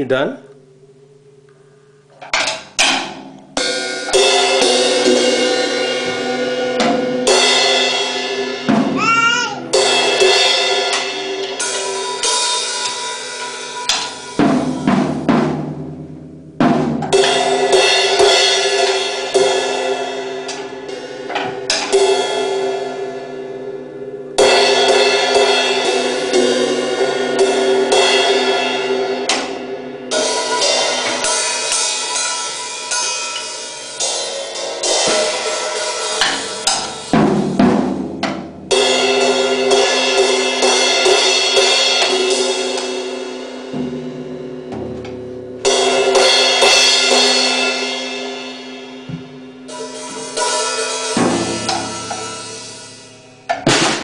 you done?